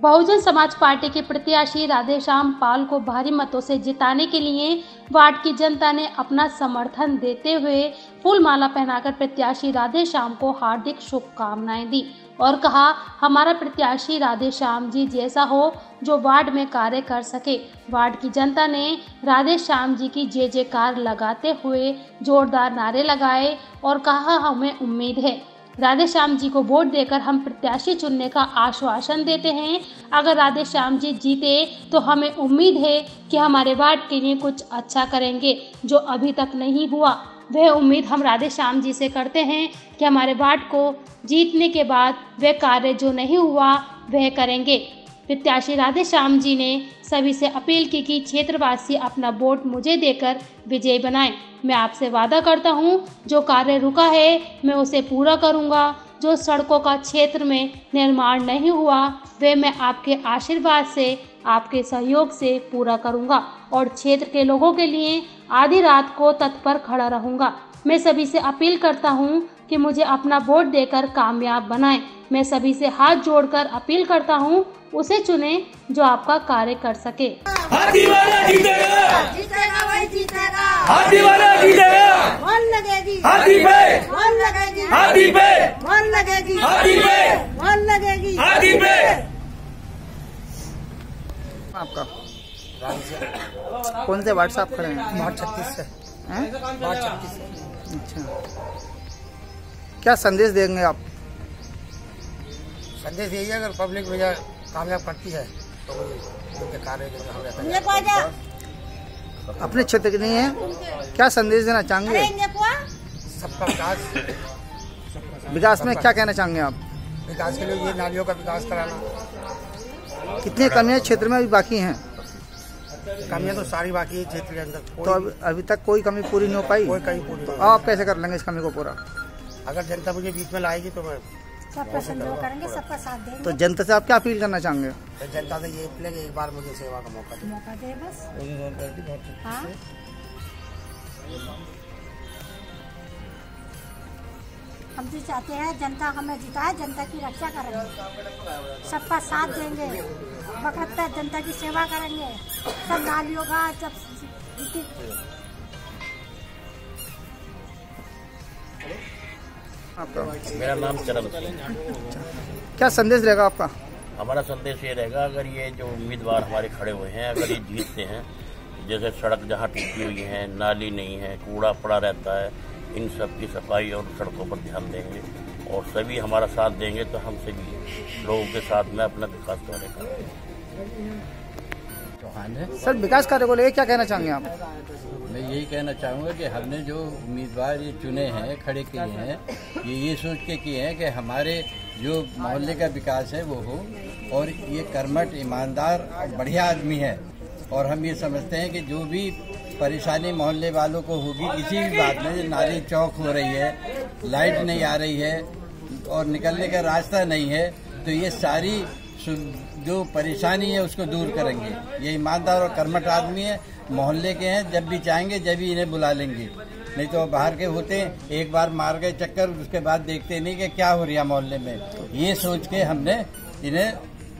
Bahujan Samaj party के प्रत्याशी राधेश्याम पाल को भारी मतों से जिताने के लिए वार्ड की जनता ने अपना समर्थन देते हुए फूल माला पहनाकर प्रत्याशी राधेश्याम को हार्दिक शुभकामनाएँ दी और कहा, हमारा प्रत्याशी राधेश्याम जी जैसा हो, जो वार्ड में कार्य कर सके। वार्ड की जनता ने राधेश्याम जी की जय जयकार लगाते हुए जोरदार नारे लगाए और कहा, हमें उम्मीद है। राधे श्याम जी को वोट देकर हम प्रत्याशी चुनने का आश्वासन देते हैं। अगर राधे श्याम जी जीते तो हमें उम्मीद है कि हमारे वार्ड के लिए कुछ अच्छा करेंगे, जो अभी तक नहीं हुआ। वह उम्मीद हम राधे श्याम जी से करते हैं कि हमारे वार्ड को जीतने के बाद वह कार्य जो नहीं हुआ, वह करेंगे। प्रत्याशी राधे श्याम जी ने सभी से अपील की कि क्षेत्रवासी अपना वोट मुझे देकर विजय बनाएँ। मैं आपसे वादा करता हूँ, जो कार्य रुका है, मैं उसे पूरा करूँगा। जो सड़कों का क्षेत्र में निर्माण नहीं हुआ, वे मैं आपके आशीर्वाद से, आपके सहयोग से पूरा करूँगा और क्षेत्र के लोगों के लिए आधी रात को तत्पर खड़ा रहूँगा। मैं सभी से अपील करता हूँ कि मुझे अपना वोट देकर कामयाब बनाएँ। मैं सभी से हाथ जोड़कर अपील करता हूँ उसे चुने जो आपका कार्य कर सके। हाथी वाला जीतेगा। जीतेगा वही जीतेगा। हाथी वाला जीतेगा। मन लगेगी। हाथी पे। मन लगेगी। हाथी पे। मन लगेगी। हाथी पे। मन लगेगी। हाथी पे। आपका। कौन से आप खड़े हैं? वार्ड छत्तीस से हैं? वार्ड छत्तीस से अच्छा। क्या संदेश देंगे आप? संदेश यही है अगर पब्लिक मुझे कामयाब करती है तो उनके कार्य अपने क्षेत्र के लिए हैं। क्या संदेश देना चाहेंगे? सबका विकास। विकास में क्या कहना चाहेंगे आप? विकास के लिए ये नालियों का विकास कराना। कितनी कमियाँ क्षेत्र में अभी बाकी हैं? कमियाँ तो सारी बाकी है क्षेत्र के अंदर तो अभी, तक कोई कमी पूरी नहीं हो पाई? कोई कहीं पूरी तो आप कैसे कर लेंगे इस कमी को पूरा? अगर जनता मुझे बीच में लाएगी तो मैं सबका करेंगे सबका साथ देंगे। तो जनता से आप क्या अपील करना चाहेंगे? तो जनता से ये अपील है कि एक बार मुझे सेवा का मौका दे। मौका दे बस। हाँ। हम भी चाहते हैं जनता हमें जिताए जनता की रक्षा करेंगे सबका साथ देंगे। बकरता जनता की सेवा करेंगे। सब नालियों का जब आपका मेरा नाम चरण सिंह क्या संदेश रहेगा आपका? हमारा संदेश ये रहेगा अगर ये जो उम्मीदवार हमारे खड़े हुए हैं अगर ये जीतते हैं जैसे सड़क जहाँ टूटी हुई है नाली नहीं है कूड़ा पड़ा रहता है इन सब की सफ़ाई और सड़कों पर ध्यान देंगे और सभी हमारा साथ देंगे तो हम सभी लोगों के साथ में अपना विकास करेंगे। चौहान है। सर विकास कार्य को लेकर क्या कहना चाहेंगे आप? मैं यही कहना चाहूँगा कि हमने जो उम्मीदवार ये चुने हैं खड़े किए हैं ये ये सोच के किए हैं कि हमारे जो मोहल्ले का विकास है वो हो और ये कर्मठ ईमानदार और बढ़िया आदमी है। और हम ये समझते हैं कि जो भी परेशानी मोहल्ले वालों को होगी किसी भी बात में नाली चौक हो रही है लाइट नहीं आ रही है और निकलने का रास्ता नहीं है तो ये सारी जो परेशानी है उसको दूर करेंगे। ये ईमानदार और कर्मठ आदमी है, मोहल्ले के हैं, जब भी चाहेंगे, जब भी इन्हें बुला लेंगे। नहीं तो बाहर के होते हैं, एक बार मार गए चक्कर, उसके बाद देखते नहीं कि क्या हो रहा मोहल्ले में। ये सोच के हमने इन्हें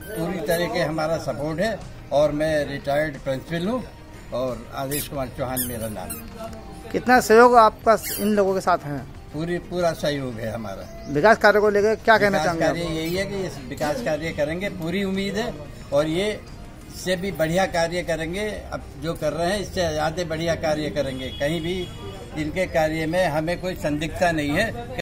पूरी तरह के हमारा सपोर्ट है, और मैं रिटायर्ड प्रिंसिपल हूँ, और आदेश कुमार चौहान मेरा नाम कितना सहयोग आपका इन लोगों के साथ है? पूरी पूरा सहयोग है हमारा। विकास कार्य को लेकर क्या कहना चाहेंगे कार्य यही है कि इस विकास कार्य करेंगे पूरी उम्मीद है और ये इससे भी बढ़िया कार्य करेंगे। अब जो कर रहे हैं इससे ज़्यादा बढ़िया कार्य करेंगे। कहीं भी इनके कार्य में हमें कोई संदिग्धता नहीं है।